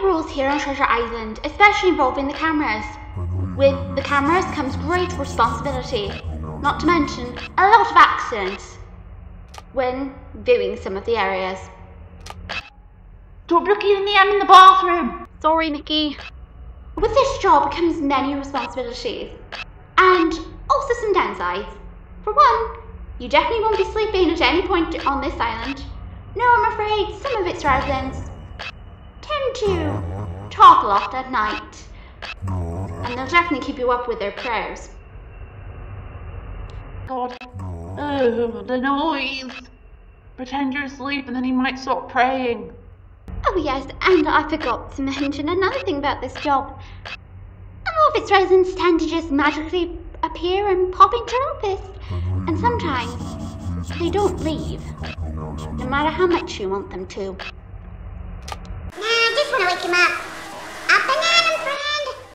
many rules here on Treasure Island, especially involving the cameras. With the cameras comes great responsibility, not to mention a lot of accidents when viewing some of the areas. Stop looking in the end in the bathroom. Sorry, Mickey. With this job comes many responsibilities, and also some downsides. For one, you definitely won't be sleeping at any point on this island. No, I'm afraid some of its residents tend to talk a lot at night, and they'll definitely keep you up with their prayers. God. Oh, the noise. Pretend you're asleep and then he might stop praying. Oh, yes, and I forgot to mention another thing about this job. A lot of its residents tend to just magically appear and pop into your office, and sometimes they don't leave, no matter how much you want them to. Nah, I just want to wake him up.